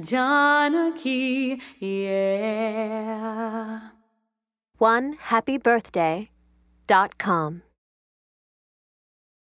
Janaki, yeah. One happy birthday dot com.